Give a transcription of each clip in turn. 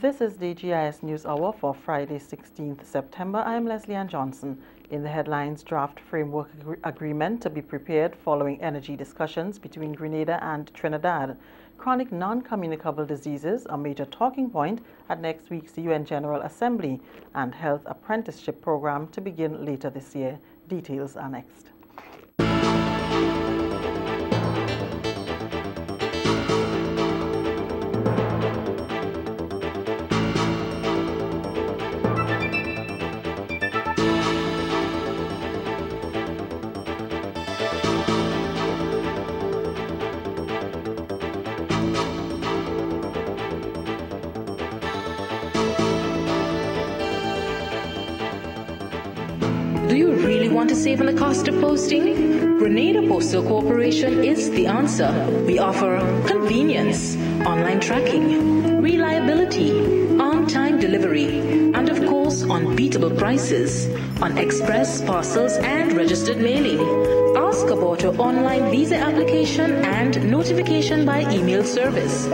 This is the GIS News Hour for Friday, 16th September. I am Leslie Ann Johnson. In the headlines, draft framework agreement to be prepared following energy discussions between Grenada and Trinidad. Chronic non-communicable diseases, a major talking point at next week's UN General Assembly, and health apprenticeship program to begin later this year. Details are next. Save on the cost of posting? Grenada Postal Corporation is the answer. We offer convenience, online tracking, reliability, on-time delivery, and of course unbeatable prices on express parcels and registered mailing. Ask about our online visa application and notification by email service.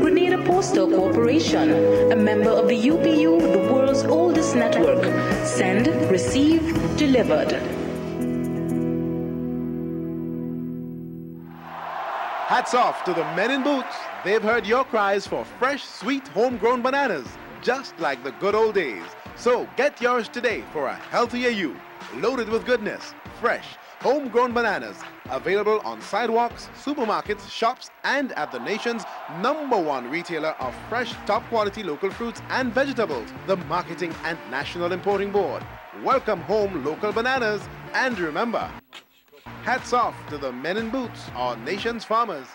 Grenada Postal Corporation, a member of the UPU, the world's oldest network. Send, receive, delivered. Hats off to the men in boots. They've heard your cries for fresh, sweet, homegrown bananas, just like the good old days. So get yours today for a healthier you, loaded with goodness, fresh, homegrown bananas, available on sidewalks, supermarkets, shops, and at the nation's number one retailer of fresh, top quality local fruits and vegetables, the Marketing and National Importing Board. Welcome home local bananas, and remember, Hats off to the men in boots, our nation's farmers.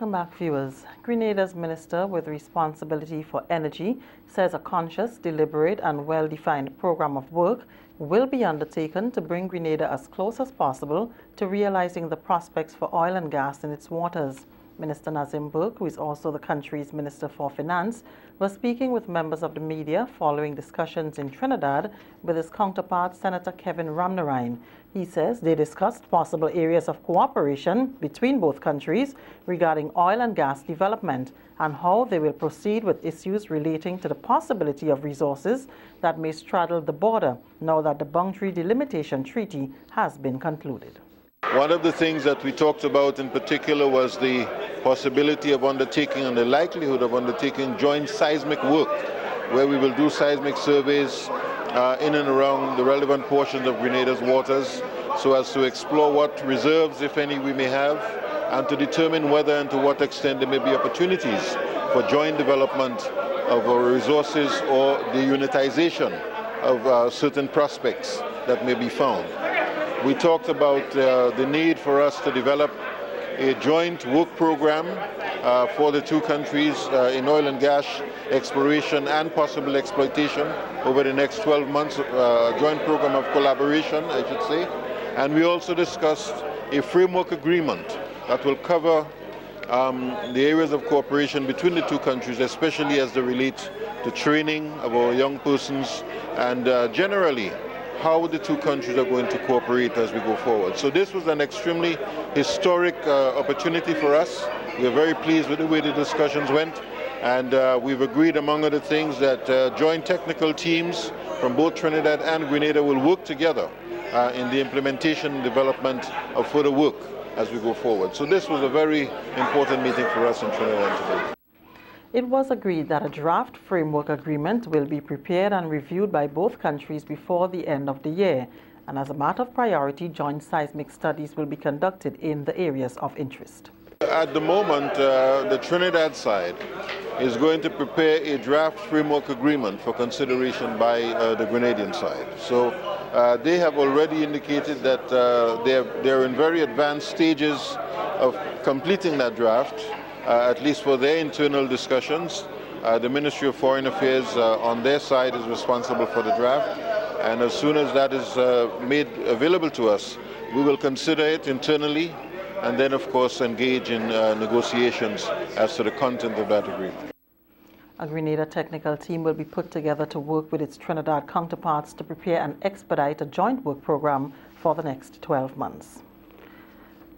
Welcome back, viewers. Grenada's minister with responsibility for energy says a conscious, deliberate, and well-defined program of work will be undertaken to bring Grenada as close as possible to realizing the prospects for oil and gas in its waters. Minister Nazim Burke, who is also the country's Minister for Finance, was speaking with members of the media following discussions in Trinidad with his counterpart, Senator Kevin Ramnarine. He says they discussed possible areas of cooperation between both countries regarding oil and gas development and how they will proceed with issues relating to the possibility of resources that may straddle the border now that the boundary delimitation treaty has been concluded. One of the things that we talked about in particular was the possibility of undertaking and the likelihood of undertaking joint seismic work, where we will do seismic surveys uh, in and around the relevant portions of Grenada's waters so as to explore what reserves, if any, we may have and to determine whether and to what extent there may be opportunities for joint development of our resources or the unitization of uh, certain prospects that may be found. We talked about uh, the need for us to develop a joint work program uh, for the two countries uh, in oil and gas exploration and possible exploitation over the next 12 months, uh, joint program of collaboration, I should say. And we also discussed a framework agreement that will cover um, the areas of cooperation between the two countries, especially as they relate to training of our young persons and uh, generally how the two countries are going to cooperate as we go forward. So this was an extremely historic uh, opportunity for us. We are very pleased with the way the discussions went and uh, we've agreed among other things that uh, joint technical teams from both Trinidad and Grenada will work together uh, in the implementation and development of further work as we go forward. So this was a very important meeting for us in Trinidad and Tobago. It was agreed that a draft framework agreement will be prepared and reviewed by both countries before the end of the year. And as a matter of priority, joint seismic studies will be conducted in the areas of interest. At the moment, uh, the Trinidad side is going to prepare a draft framework agreement for consideration by uh, the Grenadian side. So uh, they have already indicated that uh, they're, they're in very advanced stages of completing that draft at least for their internal discussions. Uh, the Ministry of Foreign Affairs uh, on their side is responsible for the draft. And as soon as that is uh, made available to us, we will consider it internally and then, of course, engage in uh, negotiations as to the content of that agreement. A Grenada technical team will be put together to work with its Trinidad counterparts to prepare and expedite a joint work program for the next 12 months.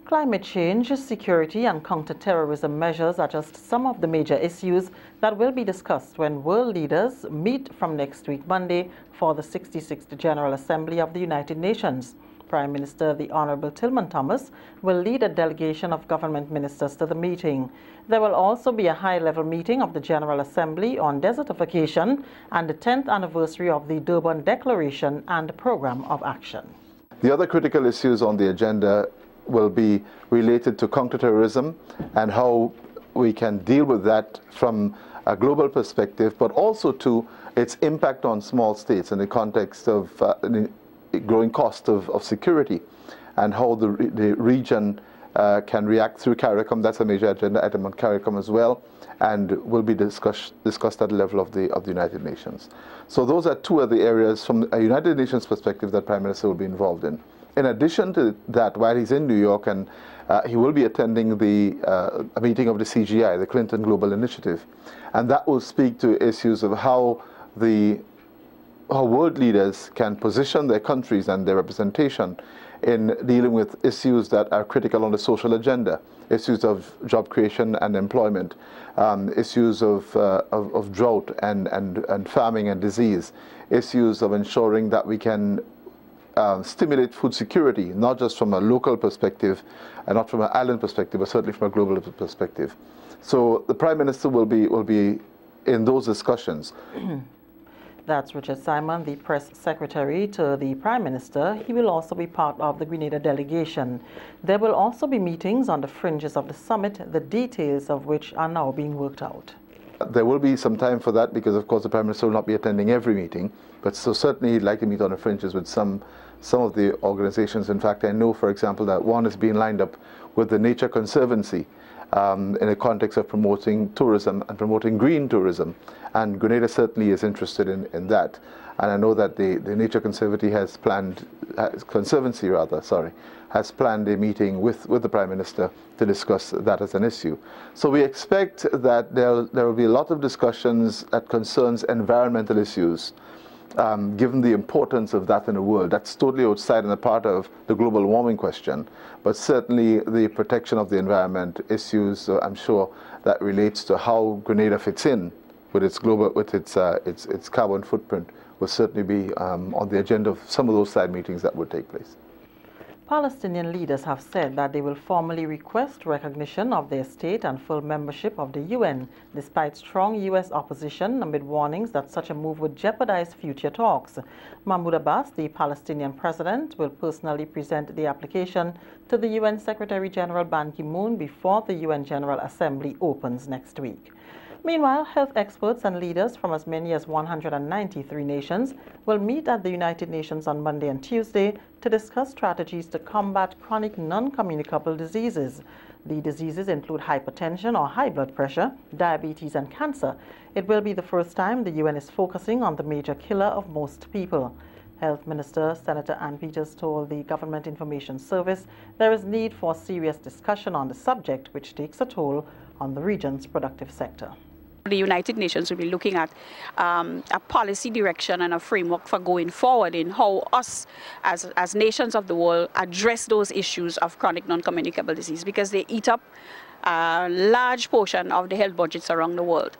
Climate change, security and counter-terrorism measures are just some of the major issues that will be discussed when world leaders meet from next week Monday for the 66th General Assembly of the United Nations. Prime Minister the Honorable Tillman Thomas will lead a delegation of government ministers to the meeting. There will also be a high-level meeting of the General Assembly on desertification and the 10th anniversary of the Durban Declaration and Program of Action. The other critical issues on the agenda will be related to counterterrorism and how we can deal with that from a global perspective, but also to its impact on small states in the context of uh, growing cost of, of security and how the, the region uh, can react through CARICOM. That's a major agenda item on CARICOM as well, and will be discussed, discussed at the level of the, of the United Nations. So those are two of the areas from a United Nations perspective that Prime Minister will be involved in. In addition to that, while he's in New York and uh, he will be attending the uh, a meeting of the CGI, the Clinton Global Initiative, and that will speak to issues of how the how world leaders can position their countries and their representation in dealing with issues that are critical on the social agenda, issues of job creation and employment, um, issues of, uh, of, of, drought and, and, and farming and disease, issues of ensuring that we can uh, stimulate food security, not just from a local perspective and not from an island perspective, but certainly from a global perspective. So the Prime Minister will be, will be in those discussions. That's Richard Simon, the press secretary to the Prime Minister. He will also be part of the Grenada delegation. There will also be meetings on the fringes of the summit, the details of which are now being worked out. There will be some time for that because, of course, the Prime Minister will not be attending every meeting, but so certainly he'd like to meet on the fringes with some, some of the organizations. In fact, I know, for example, that one is being lined up with the Nature Conservancy um, in the context of promoting tourism and promoting green tourism. And Grenada certainly is interested in, in that. And I know that the, the Nature Conservancy has planned, uh, Conservancy rather, sorry, has planned a meeting with, with the Prime Minister to discuss that as an issue. So we expect that there, there will be a lot of discussions that concerns environmental issues um, given the importance of that in the world. That's totally outside and a part of the global warming question, but certainly the protection of the environment issues, uh, I'm sure, that relates to how Grenada fits in with its global, with its, uh, its, its carbon footprint will certainly be um, on the agenda of some of those side meetings that would take place. Palestinian leaders have said that they will formally request recognition of their state and full membership of the UN, despite strong U.S. opposition amid warnings that such a move would jeopardize future talks. Mahmoud Abbas, the Palestinian president, will personally present the application to the UN Secretary-General Ban Ki-moon before the UN General Assembly opens next week. Meanwhile, health experts and leaders from as many as 193 nations will meet at the United Nations on Monday and Tuesday to discuss strategies to combat chronic non-communicable diseases. The diseases include hypertension or high blood pressure, diabetes and cancer. It will be the first time the UN is focusing on the major killer of most people. Health Minister Senator Ann Peters told the Government Information Service there is need for serious discussion on the subject which takes a toll on the region's productive sector. The United Nations will be looking at um, a policy direction and a framework for going forward in how us, as, as nations of the world, address those issues of chronic non-communicable disease because they eat up a large portion of the health budgets around the world.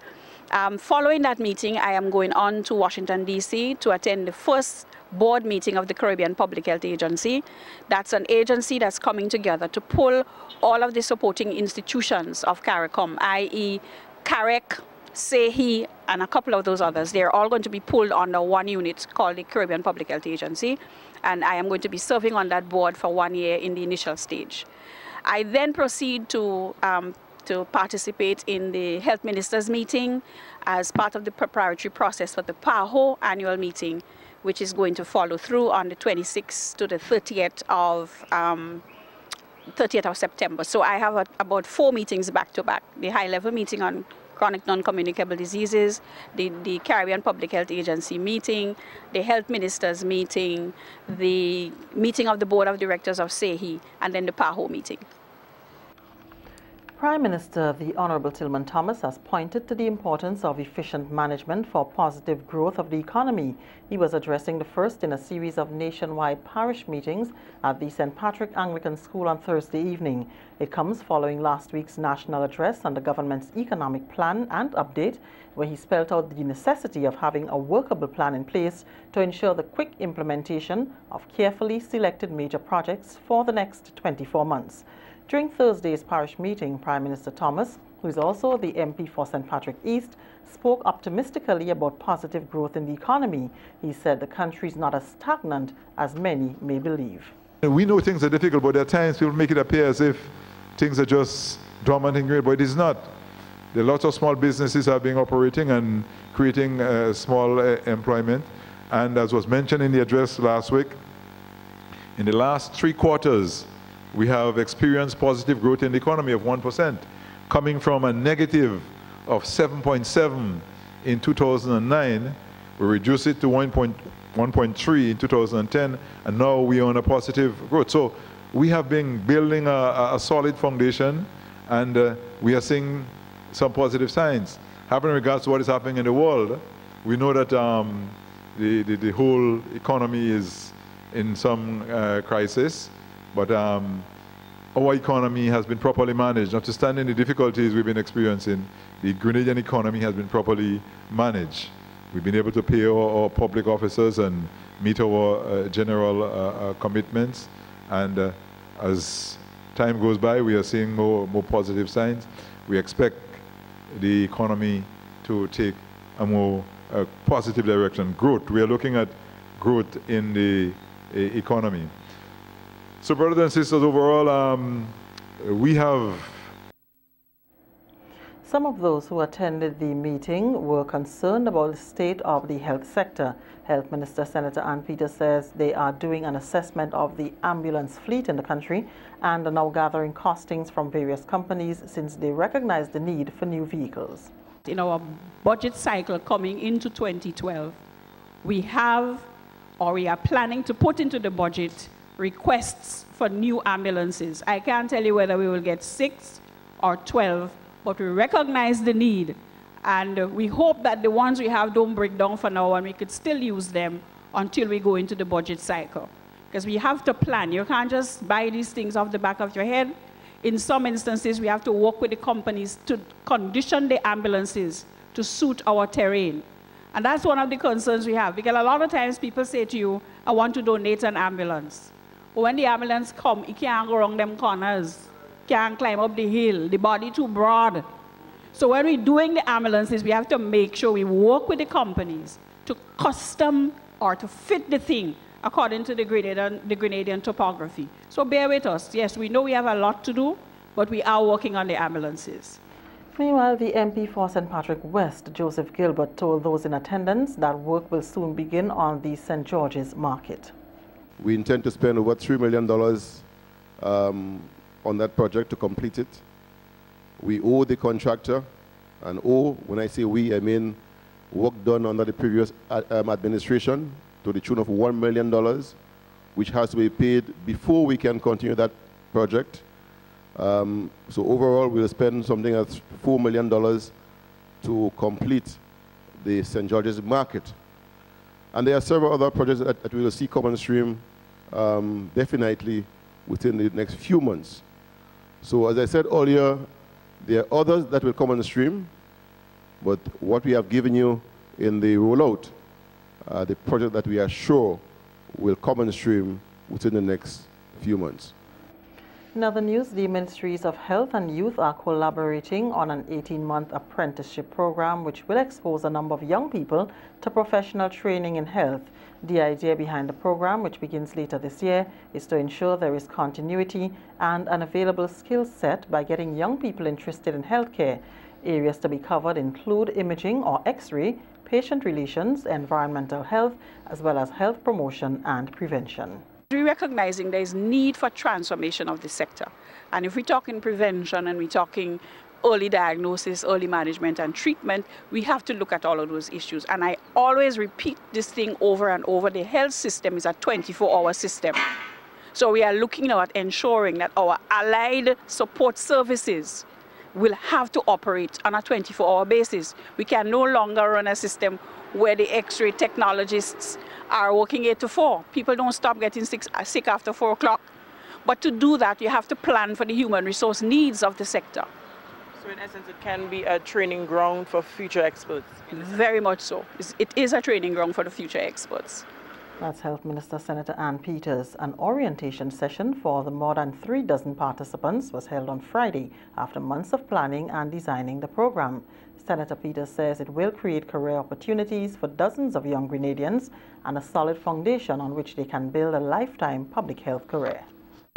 Um, following that meeting, I am going on to Washington, D.C. to attend the first board meeting of the Caribbean Public Health Agency. That's an agency that's coming together to pull all of the supporting institutions of CARICOM, i.e. CAREC, CEHI, and a couple of those others. They're all going to be pulled under one unit called the Caribbean Public Health Agency, and I am going to be serving on that board for one year in the initial stage. I then proceed to um, to participate in the health ministers meeting as part of the preparatory process for the PAHO annual meeting, which is going to follow through on the 26th to the 30th of um, 30th of September. So I have a, about four meetings back to back. The high level meeting on chronic non-communicable diseases, the, the Caribbean Public Health Agency meeting, the health ministers meeting, the meeting of the board of directors of CEHI, and then the PAHO meeting. Prime Minister, the Honorable Tillman Thomas, has pointed to the importance of efficient management for positive growth of the economy. He was addressing the first in a series of nationwide parish meetings at the St. Patrick Anglican School on Thursday evening. It comes following last week's national address on the government's economic plan and update, where he spelled out the necessity of having a workable plan in place to ensure the quick implementation of carefully selected major projects for the next 24 months. During Thursday's parish meeting, Prime Minister Thomas, who is also the MP for St. Patrick East, spoke optimistically about positive growth in the economy. He said the country is not as stagnant as many may believe. We know things are difficult, but are times people make it appear as if things are just dormant and great, but it is not. There are lots of small businesses are being operating and creating uh, small uh, employment. And as was mentioned in the address last week, in the last three quarters, we have experienced positive growth in the economy of 1%, coming from a negative of 7.7 in 2009. We reduced it to 1.3 in 2010, and now we are on a positive growth. So we have been building a, a solid foundation, and uh, we are seeing some positive signs. Having regards to what is happening in the world, we know that um, the, the, the, whole economy is in some uh, crisis. But um, our economy has been properly managed. Notwithstanding the difficulties we've been experiencing, the Grenadian economy has been properly managed. We've been able to pay our, our public officers and meet our uh, general uh, uh, commitments. And uh, as time goes by, we are seeing more, more positive signs. We expect the economy to take a more uh, positive direction. Growth, we are looking at growth in the uh, economy. So, brothers and sisters, overall, um, we have. Some of those who attended the meeting were concerned about the state of the health sector. Health Minister Senator Ann Peters says they are doing an assessment of the ambulance fleet in the country and are now gathering costings from various companies since they recognize the need for new vehicles. In our budget cycle coming into 2012, we have or we are planning to put into the budget requests for new ambulances. I can't tell you whether we will get six or 12, but we recognize the need. And we hope that the ones we have don't break down for now and we could still use them until we go into the budget cycle. Because we have to plan. You can't just buy these things off the back of your head. In some instances, we have to work with the companies to condition the ambulances to suit our terrain. And that's one of the concerns we have. Because a lot of times people say to you, I want to donate an ambulance when the ambulance come, it can't go around them corners, can't climb up the hill, the body too broad. So when we're doing the ambulances, we have to make sure we work with the companies to custom or to fit the thing according to the Grenadian, the Grenadian topography. So bear with us. Yes, we know we have a lot to do, but we are working on the ambulances. Meanwhile, the MP for St. Patrick West, Joseph Gilbert, told those in attendance that work will soon begin on the St. George's Market. We intend to spend over $3 million um, on that project to complete it. We owe the contractor, and owe, when I say we, I mean work done under the previous uh, um, administration to the tune of $1 million, which has to be paid before we can continue that project. Um, so overall, we'll spend something like $4 million to complete the St. George's Market. And there are several other projects that, that we will see come on stream um, definitely within the next few months. So as I said earlier, there are others that will come on stream, but what we have given you in the rollout, uh, the project that we are sure will come on stream within the next few months. In other news, the Ministries of Health and Youth are collaborating on an 18-month apprenticeship program which will expose a number of young people to professional training in health. The idea behind the program, which begins later this year, is to ensure there is continuity and an available skill set by getting young people interested in healthcare. Areas to be covered include imaging or X-ray, patient relations, environmental health, as well as health promotion and prevention we're recognizing there's need for transformation of the sector. And if we're talking prevention and we're talking early diagnosis, early management, and treatment, we have to look at all of those issues. And I always repeat this thing over and over. The health system is a 24-hour system. So we are looking at ensuring that our allied support services will have to operate on a 24-hour basis. We can no longer run a system where the X-ray technologists are working 8 to 4. People don't stop getting sick, uh, sick after 4 o'clock. But to do that, you have to plan for the human resource needs of the sector. So in essence, it can be a training ground for future experts? Very much so. It is a training ground for the future experts. That's Health Minister Senator Ann Peters. An orientation session for the more than three dozen participants was held on Friday after months of planning and designing the program. Senator Peters says it will create career opportunities for dozens of young Grenadians and a solid foundation on which they can build a lifetime public health career.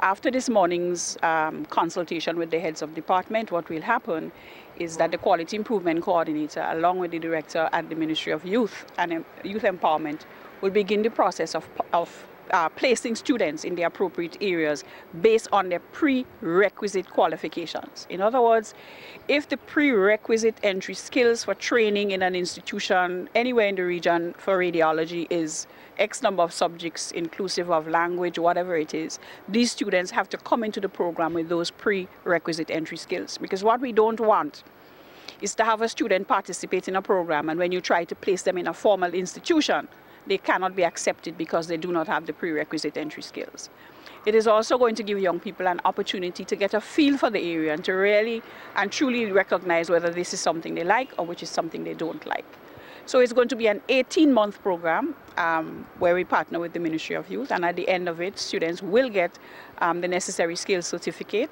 After this morning's um, consultation with the heads of department, what will happen is that the Quality Improvement Coordinator, along with the Director at the Ministry of Youth and Youth Empowerment, will begin the process of, of uh, placing students in the appropriate areas based on their prerequisite qualifications. In other words, if the prerequisite entry skills for training in an institution anywhere in the region for radiology is X number of subjects inclusive of language, whatever it is, these students have to come into the program with those prerequisite entry skills. Because what we don't want is to have a student participate in a program and when you try to place them in a formal institution, they cannot be accepted because they do not have the prerequisite entry skills. It is also going to give young people an opportunity to get a feel for the area and to really and truly recognize whether this is something they like or which is something they don't like. So it's going to be an 18-month program um, where we partner with the Ministry of Youth, and at the end of it, students will get um, the necessary skills certificate.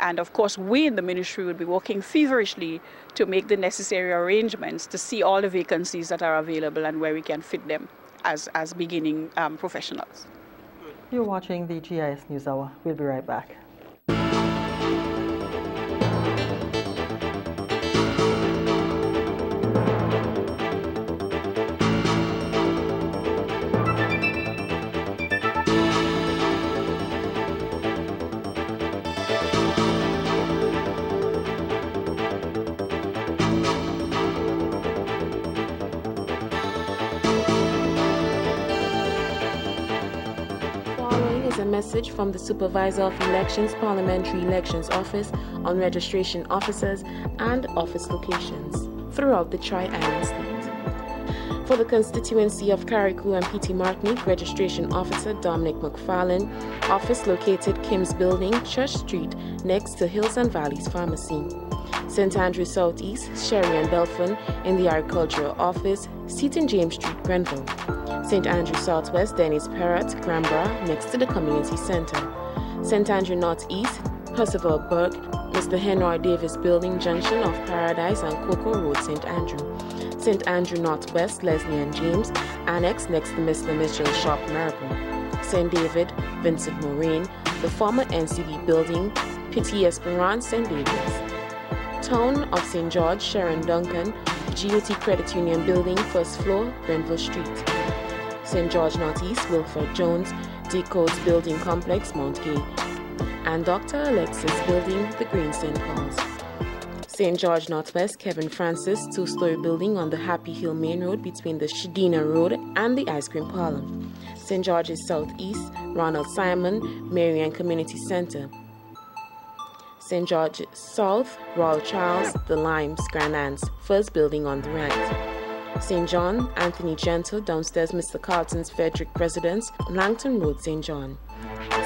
And of course, we in the ministry will be working feverishly to make the necessary arrangements to see all the vacancies that are available and where we can fit them as, as beginning um, professionals. You're watching the GIS News Hour. We'll be right back. Message from the Supervisor of Elections Parliamentary Elections Office on registration officers and office locations throughout the Tri-Island State. For the constituency of Carriacou and Petite Martinique, registration officer Dominic McFarlane, office located Kim's Building, Church Street, next to Hills and Valleys Pharmacy. St. Andrew Southeast, Sherry and Belfon in the Agricultural Office, Seaton James Street, Grenville. St. Andrew Southwest, Dennis Perrott, Grand Bras, next to the community center. St. Andrew Northeast, Percival Burke, Mr. Henry Davis Building, junction of Paradise and Cocoa Road, St. Andrew. St. Andrew Northwest, Leslie and James, Annex next to Mr. Mitchell Shop, Mirabeau. St. David, Vincent Moraine, the former NCD building, Petit Esperance, St. David's. Town of St. George, Sharon Duncan, GOT Credit Union Building, first floor, Grenville Street. St. George Northeast, Wilfred Jones, Decodes Building Complex, Mount Gay, and Dr. Alexis Building, the Green St. Paul's. St. George Northwest, Kevin Francis, two-story building on the Happy Hill Main Road between the Shadina Road and the Ice Cream Parlor. St. George's Southeast, Ronald Simon, Marian Community Center. St. George's South, Royal Charles, The Limes, Grand Anse, first building on the right. St. John, Anthony Gentle, downstairs Mr. Carlton's Frederick residence, Langton Road, St. John.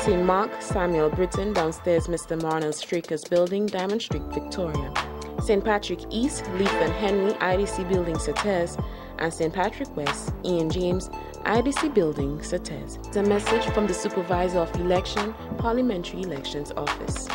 St. Mark, Samuel Britton, downstairs Mr. Marnell Straker's building, Diamond Street, Victoria. St. Patrick East, Leith and Henry, IDC Building, Sauteurs, and St. Patrick West, Ian James, IDC Building, Sauteurs. It's a message from the Supervisor of Election, Parliamentary Elections Office.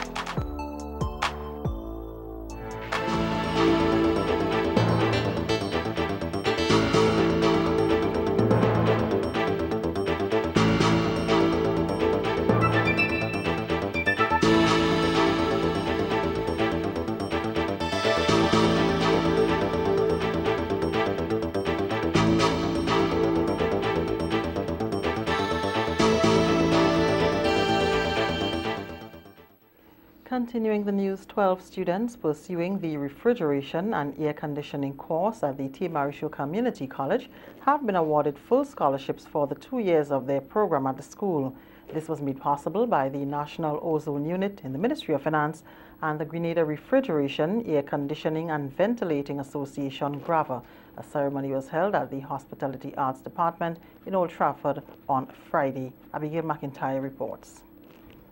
Continuing the news, 12 students pursuing the refrigeration and air conditioning course at the T. Community College have been awarded full scholarships for the two years of their program at the school. This was made possible by the National Ozone Unit in the Ministry of Finance and the Grenada Refrigeration, Air Conditioning and Ventilating Association, GRAVA. A ceremony was held at the Hospitality Arts Department in Old Trafford on Friday. Abigail McIntyre reports.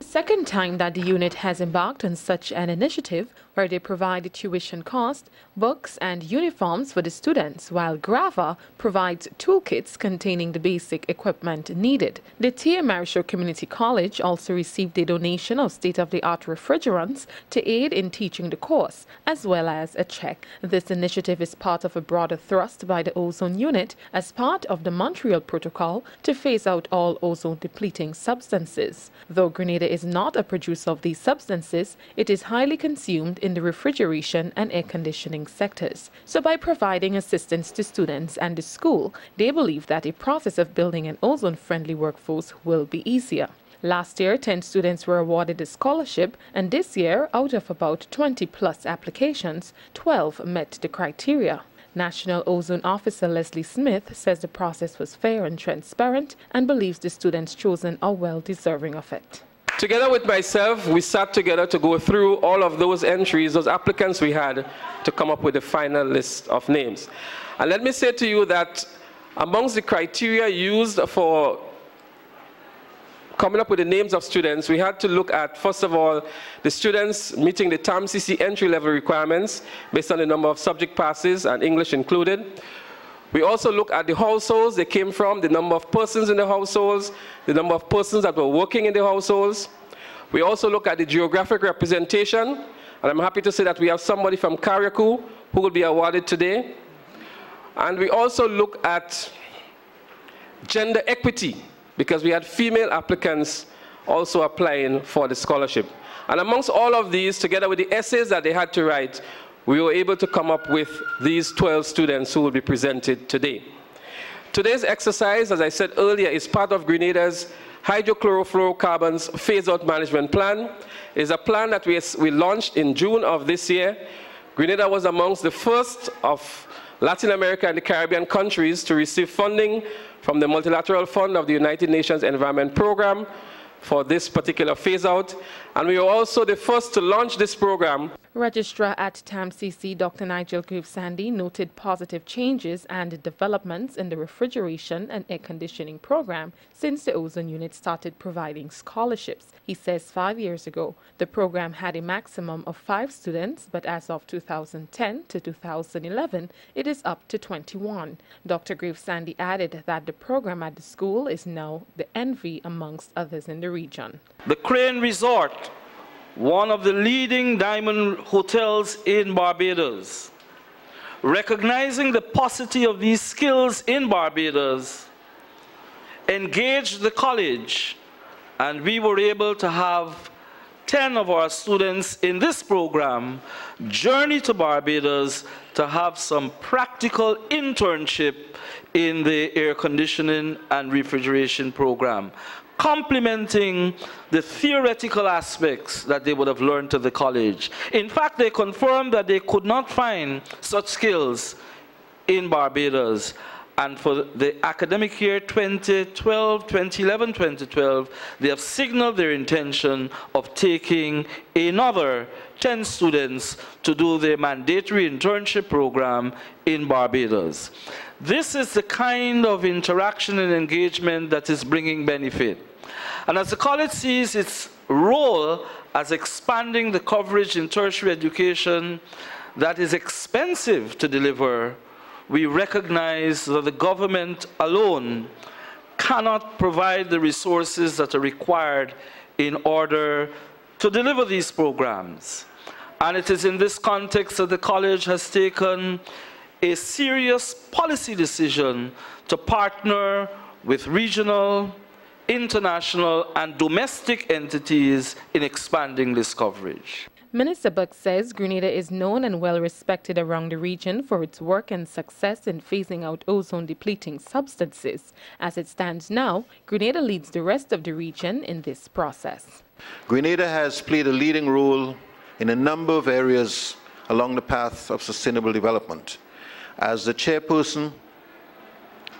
Second time that the unit has embarked on such an initiative where they provide tuition cost, books and uniforms for the students, while Grava provides toolkits containing the basic equipment needed. The T.A. Marryshow Community College also received a donation of state-of-the-art refrigerants to aid in teaching the course, as well as a check. This initiative is part of a broader thrust by the ozone unit as part of the Montreal Protocol to phase out all ozone-depleting substances. Though Grenada is not a producer of these substances, it is highly consumed in the refrigeration and air conditioning sectors. So by providing assistance to students and the school, they believe that a process of building an ozone-friendly workforce will be easier. Last year, 10 students were awarded a scholarship, and this year, out of about 20 plus applications, 12 met the criteria. National Ozone Officer Leslie Smith says the process was fair and transparent and believes the students chosen are well deserving of it. Together with myself, we sat together to go through all of those entries, those applicants we had, to come up with a final list of names. And let me say to you that amongst the criteria used for coming up with the names of students, we had to look at, first of all, the students meeting the TAMCC entry-level requirements based on the number of subject passes and English included. We also look at the households they came from, the number of persons in the households, the number of persons that were working in the households. We also look at the geographic representation, and I'm happy to say that we have somebody from Carriacou who will be awarded today. And we also look at gender equity, because we had female applicants also applying for the scholarship. And amongst all of these, together with the essays that they had to write, we were able to come up with these 12 students who will be presented today. Today's exercise, as I said earlier, is part of Grenada's hydrochlorofluorocarbons phase-out management plan. It's a plan that we, we launched in June of this year. Grenada was amongst the first of Latin America and the Caribbean countries to receive funding from the Multilateral Fund of the United Nations Environment Program for this particular phase out. And we were also the first to launch this program. Registrar at TAMCC, Dr. Nigel Grieve-Sandy, noted positive changes and developments in the refrigeration and air conditioning program since the ozone unit started providing scholarships. He says five years ago, the program had a maximum of five students, but as of 2010 to 2011, it is up to 21. Dr. Grieve-Sandy added that the program at the school is now the envy amongst others in the region. The Crane Resort one of the leading diamond hotels in Barbados. Recognizing the paucity of these skills in Barbados, engaged the college, and we were able to have 10 of our students in this program journey to Barbados to have some practical internship in the air conditioning and refrigeration program complementing the theoretical aspects that they would have learned at the college. In fact, they confirmed that they could not find such skills in Barbados. And for the academic year 2012, 2011, 2012, they have signaled their intention of taking another 10 students to do their mandatory internship program in Barbados. This is the kind of interaction and engagement that is bringing benefit. And as the college sees its role as expanding the coverage in tertiary education that is expensive to deliver, we recognize that the government alone cannot provide the resources that are required in order to deliver these programs. And it is in this context that the college has taken a serious policy decision to partner with regional, international, and domestic entities in expanding this coverage. Minister Burke says Grenada is known and well respected around the region for its work and success in phasing out ozone depleting substances. As it stands now, Grenada leads the rest of the region in this process. Grenada has played a leading role in a number of areas along the path of sustainable development. As the chairperson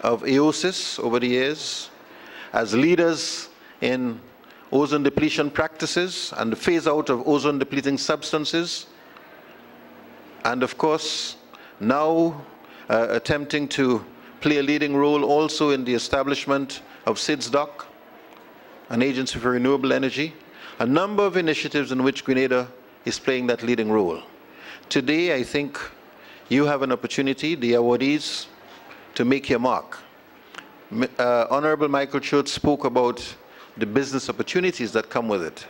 of AOSIS over the years, as leaders in ozone depletion practices and the phase out of ozone depleting substances. And of course, now uh, attempting to play a leading role also in the establishment of SIDS DOCK, an agency for renewable energy, a number of initiatives in which Grenada is playing that leading role. Today, I think you have an opportunity, the awardees, to make your mark. Uh, Honorable Michael Church spoke about the business opportunities that come with it.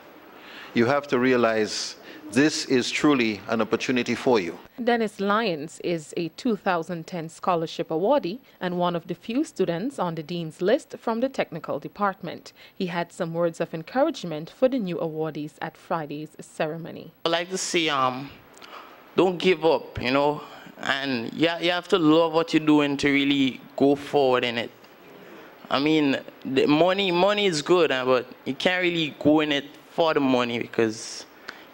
You have to realize this is truly an opportunity for you. Dennis Lyons is a 2010 scholarship awardee and one of the few students on the Dean's list from the technical department. He had some words of encouragement for the new awardees at Friday's ceremony. I like to see, um, don't give up, you know, and yeah, you have to love what you're doing to really go forward in it. I mean, the money money is good, uh, but you can't really go in it for the money because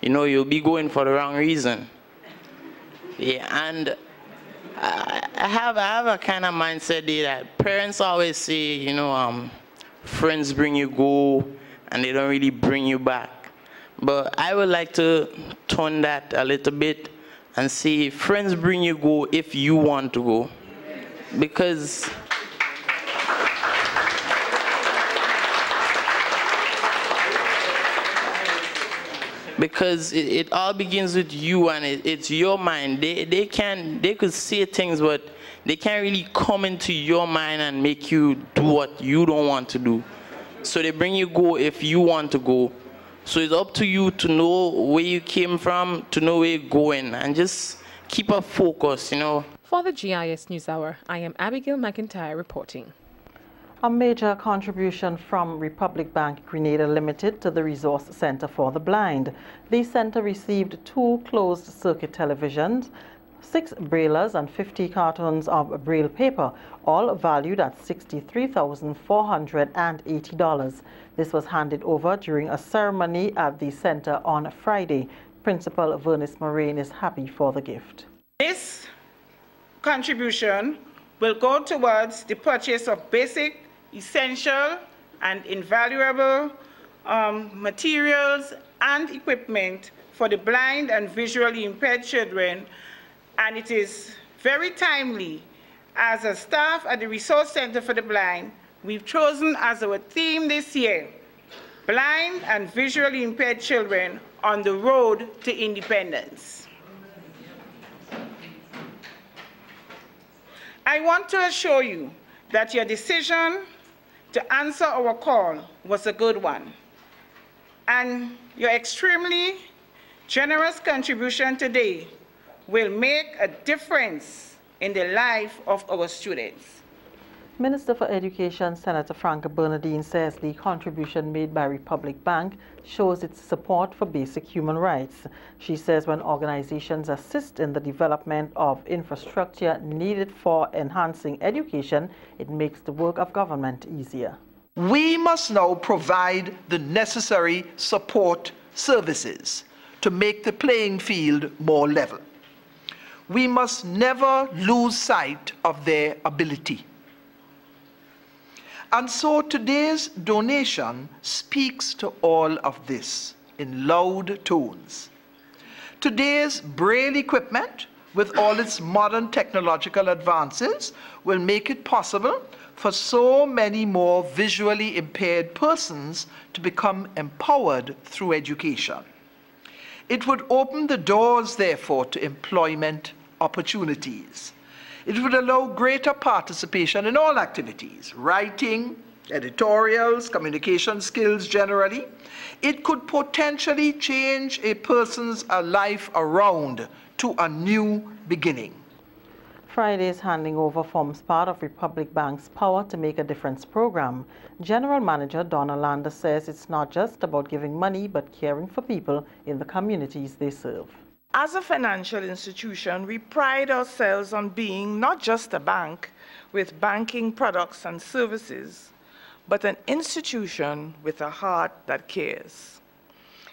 you know you'll be going for the wrong reason. Yeah, and I, have I have a kind of mindset that parents always say, you know, um, friends bring you go, and they don't really bring you back. But I would like to turn that a little bit and say friends bring you go if you want to go, because because it, it all begins with you and it, it's your mind. They, they can they could say things, but they can't really come into your mind and make you do what you don't want to do. So they bring you go if you want to go. So it's up to you to know where you came from, to know where you're going, and just keep a focus, you know. For the GIS News Hour, I am Abigail McIntyre reporting. A major contribution from Republic Bank Grenada Limited to the Resource Center for the Blind. The center received two closed-circuit televisions, six braillers and 50 cartons of braille paper, all valued at $63,480. This was handed over during a ceremony at the center on Friday. Principal Vernice Moraine is happy for the gift. This contribution will go towards the purchase of basic essential and invaluable um, materials and equipment for the blind and visually impaired children, and it is very timely. As a staff at the Resource Center for the Blind, we've chosen as our theme this year, blind and visually impaired children on the road to independence. I want to assure you that your decision to answer our call was a good one. And your extremely generous contribution today will make a difference in the life of our students. Minister for Education, Senator Franca Bernardine says the contribution made by Republic Bank shows its support for basic human rights. She says when organizations assist in the development of infrastructure needed for enhancing education, it makes the work of government easier. We must now provide the necessary support services to make the playing field more level. We must never lose sight of their ability and so today's donation speaks to all of this in loud tones. Today's Braille equipment, with all its modern technological advances, will make it possible for so many more visually impaired persons to become empowered through education. It would open the doors, therefore, to employment opportunities it would allow greater participation in all activities, writing, editorials, communication skills generally. It could potentially change a person's uh, life around to a new beginning. Friday's handing over forms part of Republic Bank's Power to Make a Difference program. General Manager Donna Lander says it's not just about giving money but caring for people in the communities they serve. As a financial institution, we pride ourselves on being not just a bank with banking products and services, but an institution with a heart that cares.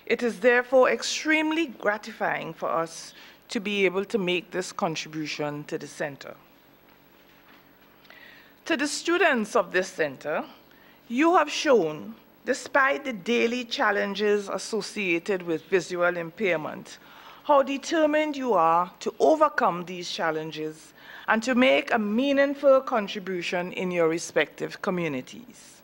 It is therefore extremely gratifying for us to be able to make this contribution to the center. To the students of this center, you have shown, despite the daily challenges associated with visual impairment, how determined you are to overcome these challenges and to make a meaningful contribution in your respective communities.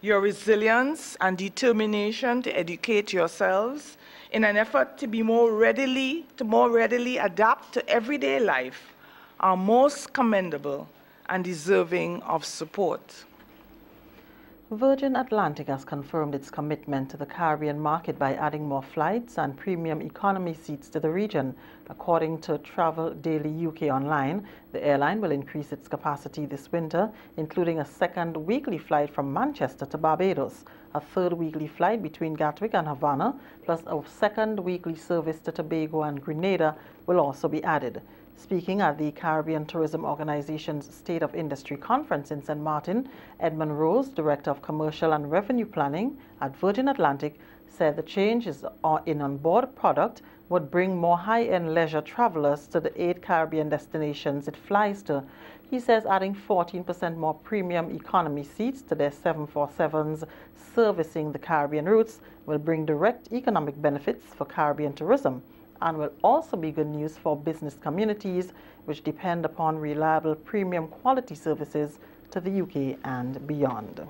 Your resilience and determination to educate yourselves in an effort to be more readily, to more readily adapt to everyday life are most commendable and deserving of support. Virgin Atlantic has confirmed its commitment to the Caribbean market by adding more flights and premium economy seats to the region. According to Travel Daily UK Online, the airline will increase its capacity this winter, including a second weekly flight from Manchester to Barbados, a third weekly flight between Gatwick and Havana, plus a second weekly service to Tobago and Grenada will also be added. Speaking at the Caribbean Tourism Organization's State of Industry Conference in St. Martin, Edmund Rose, Director of Commercial and Revenue Planning at Virgin Atlantic, said the changes in on-board product would bring more high-end leisure travelers to the eight Caribbean destinations it flies to. He says adding 14% more premium economy seats to their 747s servicing the Caribbean routes will bring direct economic benefits for Caribbean tourism and will also be good news for business communities which depend upon reliable premium quality services to the UK and beyond.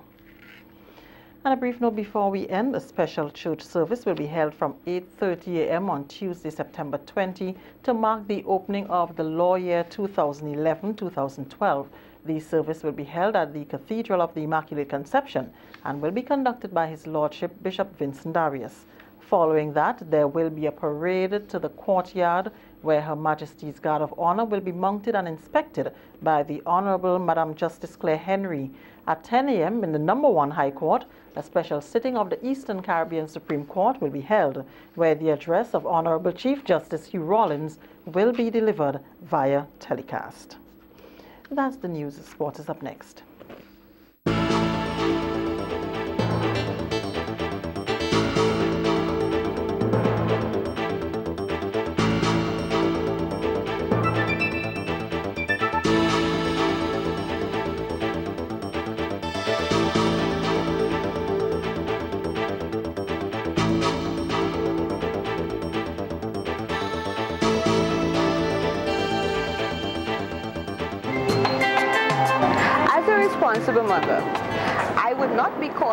And a brief note before we end, a special church service will be held from 8.30 a.m. on Tuesday, September 20 to mark the opening of the law year 2011-2012. The service will be held at the Cathedral of the Immaculate Conception and will be conducted by His Lordship Bishop Vincent Darius. Following that, there will be a parade to the courtyard where Her Majesty's Guard of Honor will be mounted and inspected by the Honorable Madam Justice Claire Henry. At 10 a.m. in the number one High Court, a special sitting of the Eastern Caribbean Supreme Court will be held, where the address of Honorable Chief Justice Hugh Rawlins will be delivered via telecast. That's the news. Sport is up next.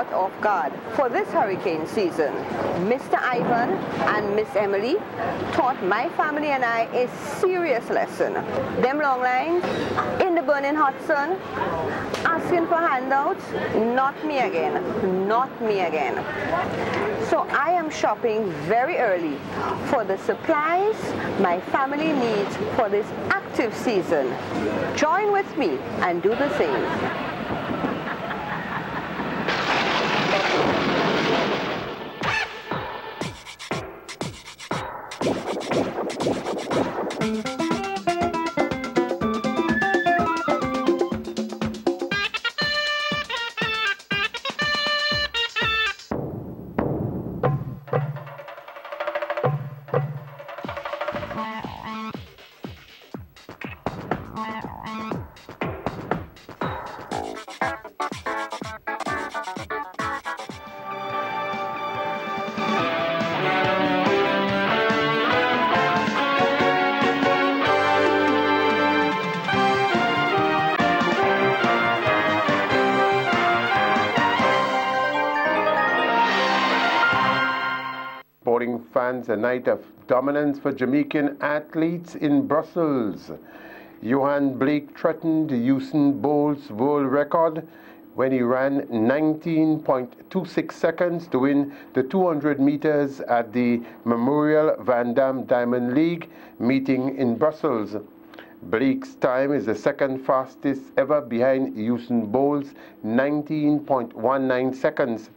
Caught off guard for this hurricane season. Mr. Ivan and Miss Emily taught my family and I a serious lesson. Them long lines, in the burning hot sun, asking for handouts, not me again, not me again. So I am shopping very early for the supplies my family needs for this active season. Join with me and do the same. Fans a night of dominance for Jamaican athletes in Brussels. Yohan Blake threatened Usain Bolt's world record when he ran 19.26 seconds to win the 200 meters at the Memorial Van Damme Diamond League meeting in Brussels. Blake's time is the second fastest ever behind Usain Bolt's 19.19 seconds.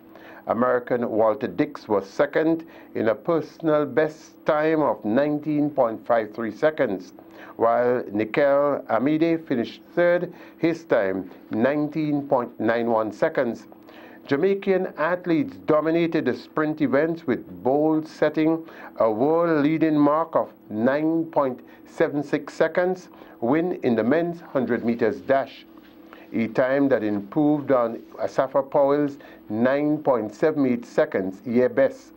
American Walter Dix was second in a personal best time of 19.53 seconds, while Nickel Ashmeade finished third, his time 19.91 seconds. Jamaican athletes dominated the sprint events with Bolt setting a world leading mark of 9.76 seconds win in the men's 100 meters dash, a time that improved on Asafa Powell's 9.78 seconds year best.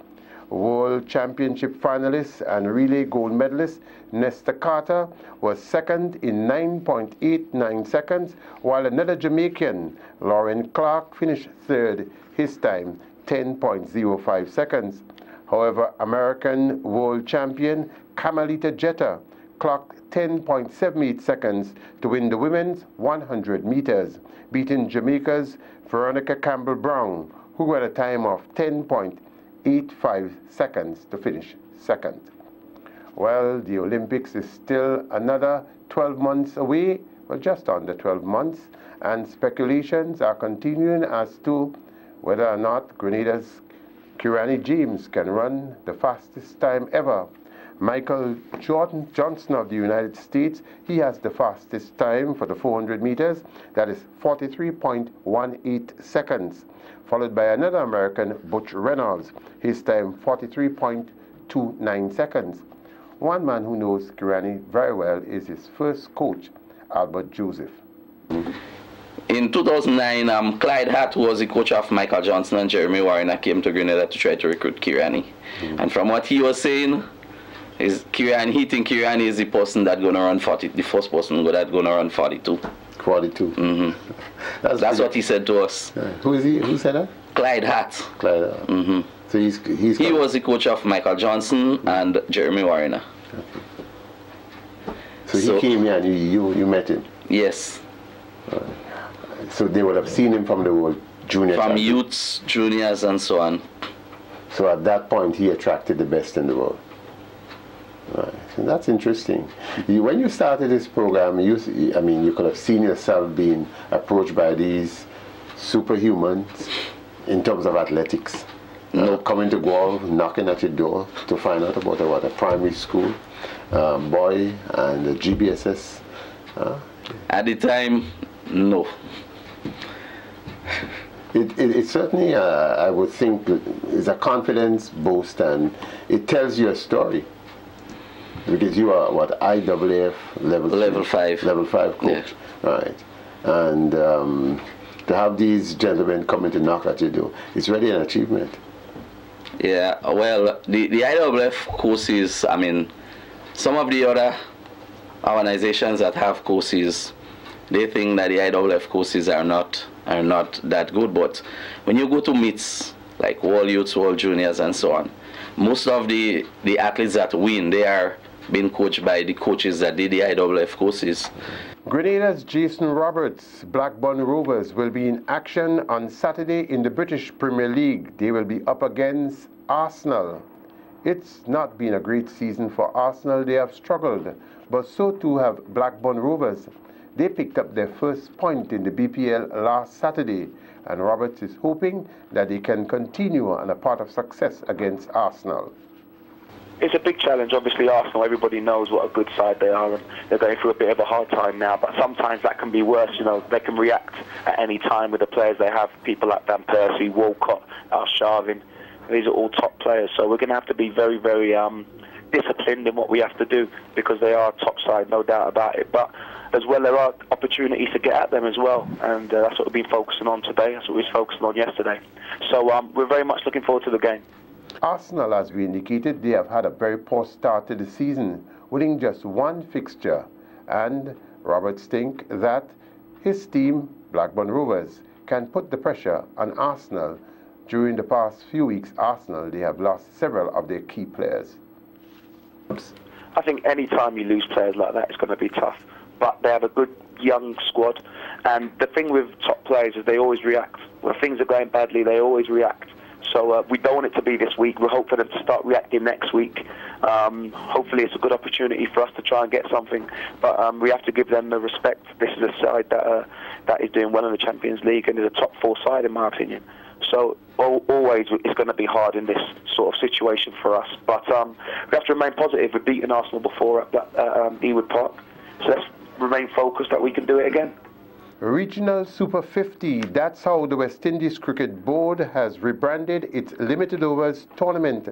World Championship finalist and relay gold medalist Nesta Carter was second in 9.89 seconds, while another Jamaican, Lerone Clarke, finished third, his time 10.05 seconds. However, American world champion Carmelita Jeter clocked 10.78 seconds to win the women's 100 meters, beating Jamaica's Veronica Campbell Brown, who had a time of 10.85 seconds to finish second. Well, the Olympics is still another 12 months away, well, just under 12 months, and speculations are continuing as to whether or not Grenada's Kirani James can run the fastest time ever. Michael Jordan Johnson of the United States, he has the fastest time for the 400 meters, that is 43.18 seconds followed by another American, Butch Reynolds, his time 43.29 seconds. One man who knows Kirani very well is his first coach, Albert Joseph. In 2009, um, Clyde Hart was the coach of Michael Johnson and Jeremy Wariner came to Grenada to try to recruit Kirani. Mm-hmm. And from what he was saying, is Kirani, he think Kirani is the person that going to run 40, the first person that's going to run 42. 42. Mm-hmm. That's, That's what he said to us. Yeah. Who is he? Who said that? Clyde Hart. Clyde Hart. Mm-hmm. So he's, he's he was the coach of Michael Johnson and Jeremy Wariner. Okay. So, so, he came here and you, you, you met him? Yes. Right. So they would have seen him from the world junior From youths, juniors and so on. So at that point he attracted the best in the world. Right. That's interesting. You, when you started this program, you, I mean, you could have seen yourself being approached by these superhumans in terms of athletics. No. Uh, coming to Gouyave, knocking at your door to find out about what a primary school um, boy and the GBSS. Uh, at the time, no. It, it, it certainly, uh, I would think, is a confidence boost and it tells you a story. Because you are what IAAF level level five level five coach, yeah. right? And um, to have these gentlemen coming to knock at your door, it's really an achievement. Yeah, well, the the IAAF courses. I mean, some of the other organizations that have courses, they think that the IAAF courses are not are not that good. But when you go to meets like World Youths, World Juniors, and so on, most of the the athletes that win, they are being coached by the coaches that did the IAAF courses. Grenada's Jason Roberts, Blackburn Rovers, will be in action on Saturday in the British Premier League. They will be up against Arsenal. It's not been a great season for Arsenal. They have struggled, but so too have Blackburn Rovers. They picked up their first point in the BPL last Saturday, and Roberts is hoping that they can continue on a part of success against Arsenal it's a big challenge. Obviously, Arsenal, everybody knows what a good side they are, and they're going through a bit of a hard time now. But sometimes that can be worse. You know, they can react at any time with the players they have. People like Van Persie, Walcott, Arshavin. These are all top players. So we're going to have to be very, very um, disciplined in what we have to do because they are top side, no doubt about it. But as well, there are opportunities to get at them as well, and uh, that's what we've been focusing on today. That's what we were focusing on yesterday. So um, we're very much looking forward to the game. Arsenal, as we indicated, they have had a very poor start to the season, winning just one fixture. And Roberts think that his team, Blackburn Rovers, can put the pressure on Arsenal. During the past few weeks, Arsenal, they have lost several of their key players. I think any time you lose players like that, it's going to be tough. But they have a good young squad. And the thing with top players is they always react. When things are going badly, they always react So uh, we don't want it to be this week. We hope for them to start reacting next week. Um, hopefully, it's a good opportunity for us to try and get something. But um, we have to give them the respect. This is a side that uh, that is doing well in the Champions League and is a top four side, in my opinion. So always it's going to be hard in this sort of situation for us. But um, we have to remain positive. We've beaten Arsenal before at uh, um, Ewood Park. So let's remain focused that we can do it again. Regional Super 50, that's how the West Indies Cricket Board has rebranded its limited overs tournament.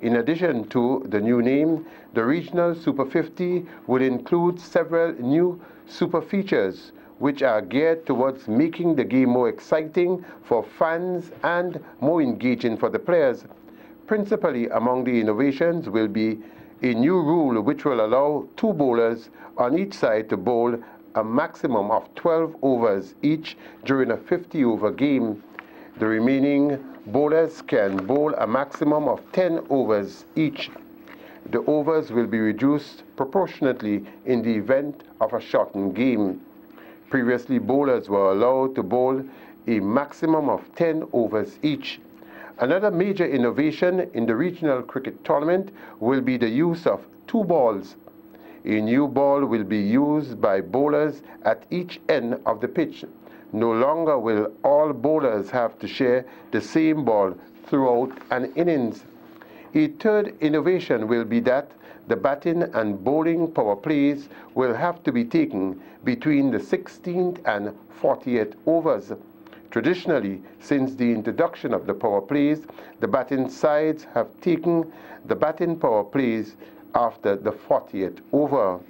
In addition to the new name, the Regional Super 50 will include several new super features which are geared towards making the game more exciting for fans and more engaging for the players. Principally among the innovations will be a new rule which will allow two bowlers on each side to bowl a maximum of 12 overs each during a 50 over game. The remaining bowlers can bowl a maximum of 10 overs each. The overs will be reduced proportionately in the event of a shortened game. Previously, bowlers were allowed to bowl a maximum of 10 overs each. Another major innovation in the regional cricket tournament will be the use of two balls a new ball will be used by bowlers at each end of the pitch. No longer will all bowlers have to share the same ball throughout an innings. A third innovation will be that the batting and bowling power plays will have to be taken between the 16th and 40th overs. Traditionally, since the introduction of the power plays, the batting sides have taken the batting power plays after the 40th over.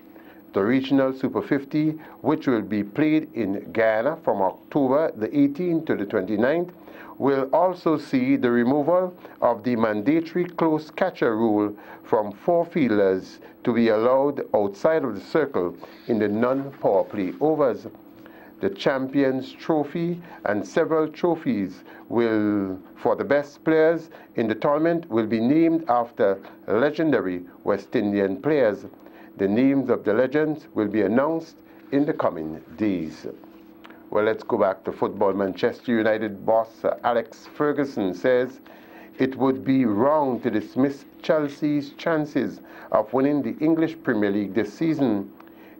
The regional Super 50, which will be played in Guyana from October the 18th to the 29th, will also see the removal of the mandatory close catcher rule from four fielders to be allowed outside of the circle in the non-power play overs. The Champions Trophy and several trophies will, for the best players in the tournament will be named after legendary West Indian players. The names of the legends will be announced in the coming days. Well, let's go back to football. Manchester United boss Alex Ferguson says it would be wrong to dismiss Chelsea's chances of winning the English Premier League this season.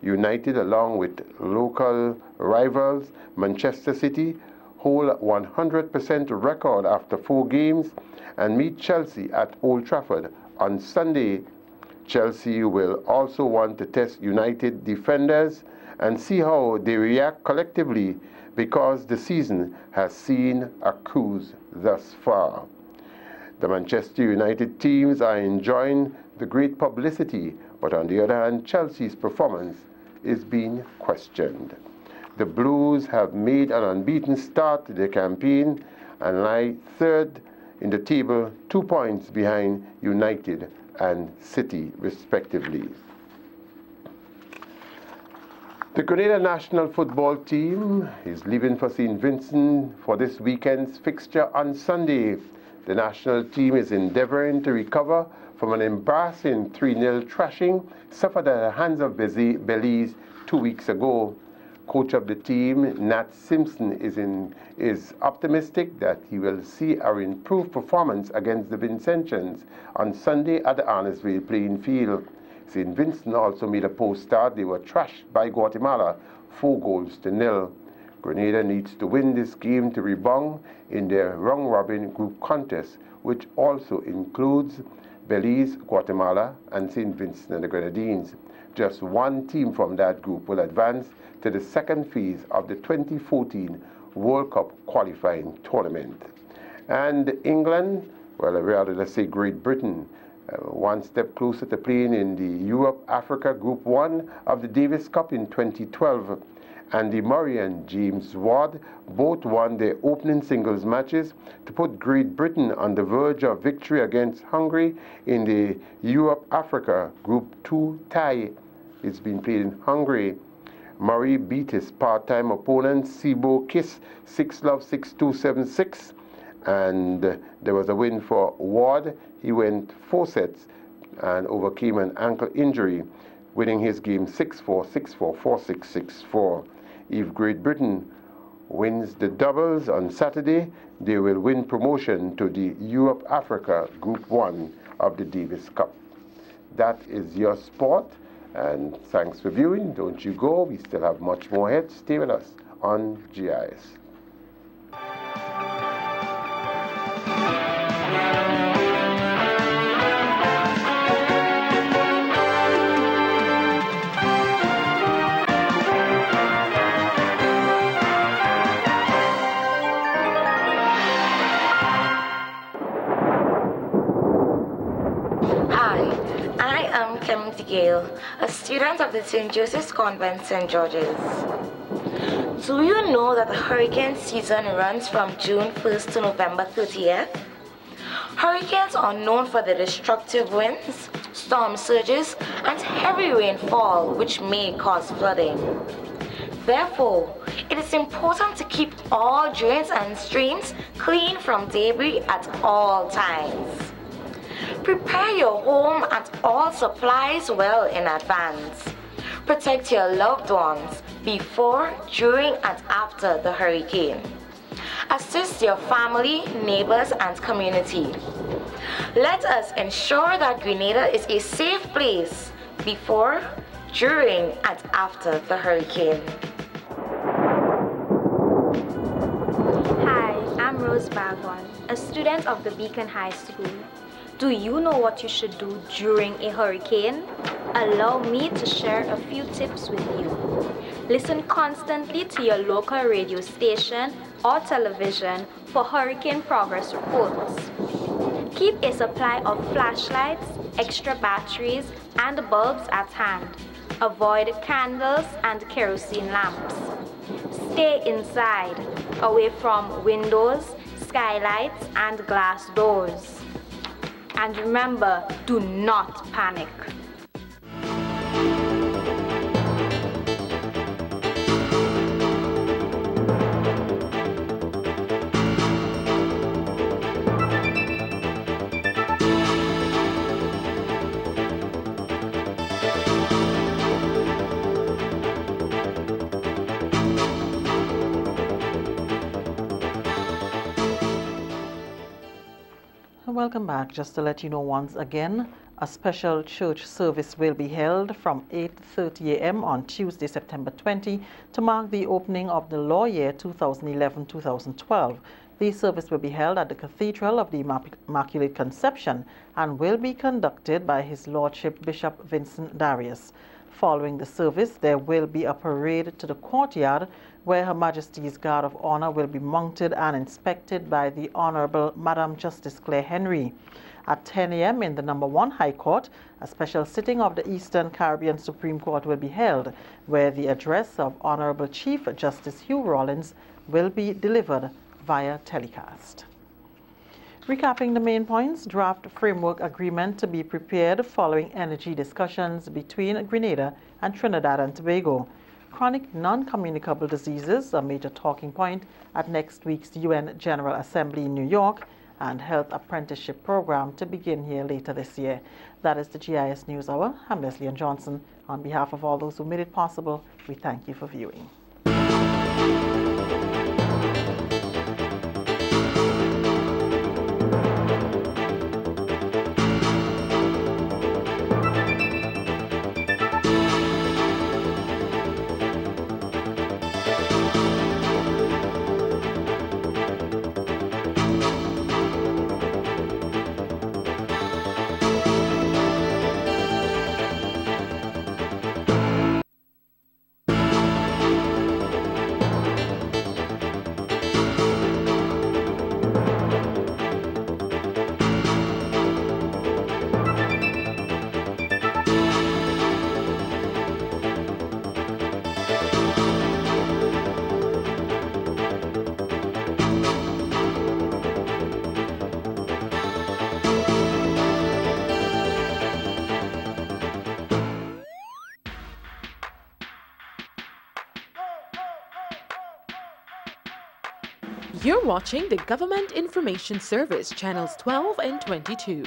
United, along with local rivals Manchester City, hold 100% record after four games and meet Chelsea at Old Trafford on Sunday. Chelsea will also want to test United defenders and see how they react collectively because the season has seen a cruise thus far. The Manchester United teams are enjoying the great publicity, but on the other hand, Chelsea's performance is being questioned. The Blues have made an unbeaten start to their campaign and lie third in the table, two points behind United and City, respectively. The Grenada national football team is leaving for St. Vincent for this weekend's fixture on Sunday. The national team is endeavoring to recover from an embarrassing 3-0 thrashing suffered at the hands of Belize two weeks ago coach of the team, Nat Simpson, is, in, is optimistic that he will see our improved performance against the Vincentians on Sunday at the Arnos Vale playing field. St. Vincent also made a post start. They were trashed by Guatemala, four goals to nil. Grenada needs to win this game to rebound in their round robin group contest, which also includes Belize, Guatemala, and St. Vincent and the Grenadines. Just one team from that group will advance to the second phase of the 2014 World Cup qualifying tournament. And England, well, rather let's say Great Britain, uh, one step closer to playing in the Europe-Africa Group 1 of the Davis Cup in 2012. Andy Murray and James Ward both won their opening singles matches to put Great Britain on the verge of victory against Hungary in the Europe-Africa Group 2 tie. It's been played in Hungary. Murray beat his part-time opponent Sibo Kiss 6-love 6-2-7-6 and there was a win for Ward. He went four sets and overcame an ankle injury, winning his game 6-4, 6-4, 4-6, 6-4. If Great Britain wins the doubles on Saturday, they will win promotion to the Europe Africa Group 1 of the Davis Cup. That is your sport, and thanks for viewing. Don't you go, we still have much more ahead. Stay with us on GIS. A student of the St. Joseph's Convent, St. George's. Do you know that the hurricane season runs from June 1st to November 30th? Hurricanes are known for their destructive winds, storm surges, and heavy rainfall which may cause flooding. Therefore, it is important to keep all drains and streams clean from debris at all times. Prepare your home and all supplies well in advance. Protect your loved ones before, during, and after the hurricane. Assist your family, neighbors, and community. Let us ensure that Grenada is a safe place before, during, and after the hurricane. Hi, I'm Rose Bagwan, a student of the Beacon High School. Do you know what you should do during a hurricane? Allow me to share a few tips with you. Listen constantly to your local radio station or television for hurricane progress reports. Keep a supply of flashlights, extra batteries, and bulbs at hand. Avoid candles and kerosene lamps. Stay inside, away from windows, skylights, and glass doors. And remember, do not panic. Welcome back. Just to let you know once again, a special church service will be held from 8.30 a.m. on Tuesday, September 20 to mark the opening of the law year 2011-2012. The service will be held at the Cathedral of the Immaculate Conception and will be conducted by His Lordship Bishop Vincent Darius. Following the service, there will be a parade to the courtyard where Her Majesty's Guard of Honor will be mounted and inspected by the Honorable Madam Justice Claire Henry. At 10 a.m. in the number one High Court, a special sitting of the Eastern Caribbean Supreme Court will be held, where the address of Honorable Chief Justice Hugh Rawlins will be delivered via telecast. Recapping the main points, draft framework agreement to be prepared following energy discussions between Grenada and Trinidad and Tobago. Chronic non-communicable diseases, a major talking point at next week's UN General Assembly in New York, and health apprenticeship program to begin here later this year. That is the GIS News Hour. I'm Leslie Johnson. On behalf of all those who made it possible, we thank you for viewing. Watching the Government Information Service, channels 12 and 22.